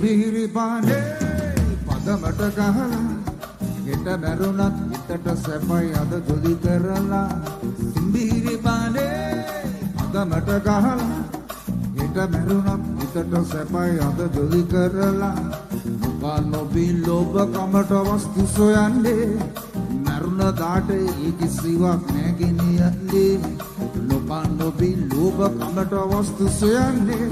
මිහිරි පානේ පදමට ගහලා ගෙට මැරුණත් හිතට සැපයි අද ගොලි කරලා. මිහිරි පානේ පදමට ගහලා ගෙට මැරුණත් හිතට සැපයි අද ගොලි කරලා. මොකන් නොබී ලෝභ කමට වස්තු සොයන්නේ මරුණ දාට ඒ කිසිවක් නැගෙනියන්නේ නොකා නොබී ලෝභ කමට වස්තු සොයන්නේ.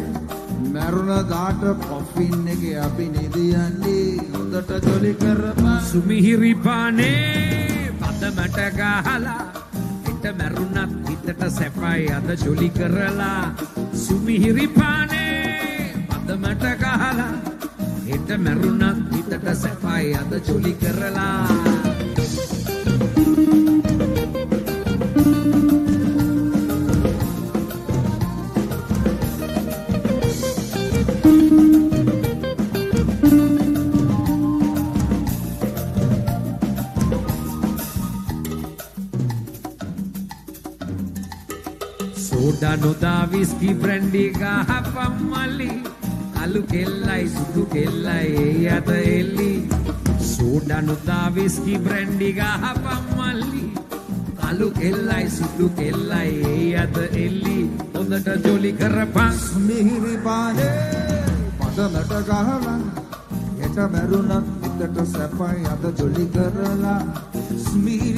මැරුණ දාට පොෆින් එක අපි නිදියන්නේ. හොඳට ජොලි කරපන්. සුමිහිරි පානේ පදමට ගහලා. හිත මැරුණත් හිතට සැපයි අද ජොලි කරලා. සුමිහිරි පානේ පදමට ගහලා. හිත මැරුණත් හිතට සැපයි අද ජොලි කරලා. සෝඩා නොදා විස්කි බ්‍රැන්ඩි ගහපම් මල්ලි කළු කෙල්ලයි සුදු කෙල්ලයි ඒ අත එල්ලි. සෝඩා නොදා විස්කි බ්‍රැන්ඩි ගහපම් මල්ලි කළු කෙල්ලයි සුදු කෙල්ලයි ඒ අත එල්ලි. හොඳට ජොලි කරපන්. සුමිහිරි පානේ පදමට ගහලා ගෙට මැරුණත් හිතට සැපයි අද ජොලි කරලා. සුමිහිරි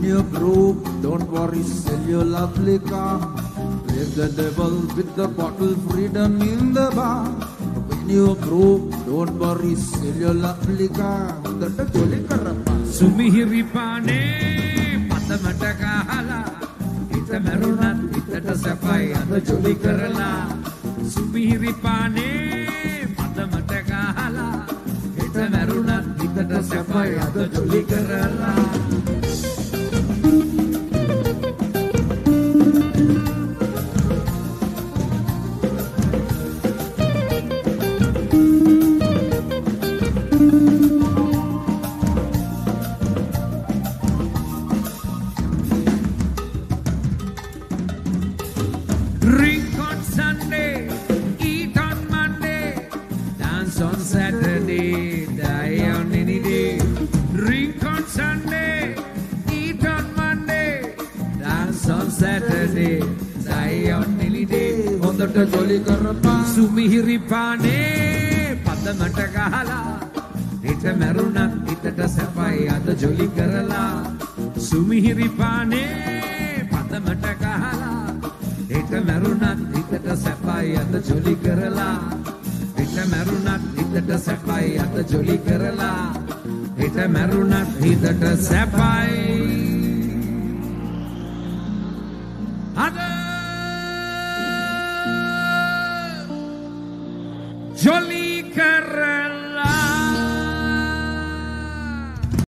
Name your group, don't worry, sell your lovely car. Play the devil with the bottle, freedom in the bar. Win your group, don't worry, sell your lovely car. The jolly karappa. Sumihiri pane, patamata kahala. Ita meruna, ita tasafai, anda jolly karala. Sumihiri pane, patamata kahala. Ita meruna, ita tasafai, anda jolly karala. Sunday, eat on Monday, dance on Saturday, die on any day. හොඳට jolly කරපන්. සුමිහිරි පානේ පදමට ගහලා. හිත මැරුණත් හිතට සැපයි අද jolly කරලා. සුමිහිරි පානේ පදමට ගහලා. හිත මැරුණත් හිතට සැපයි අද ජොලි කරලා. හිත මැරුණත් හිතට සැපයි අද ජොලි කරලා. හිත මැරුණත් හිතට සැපයි. Jolie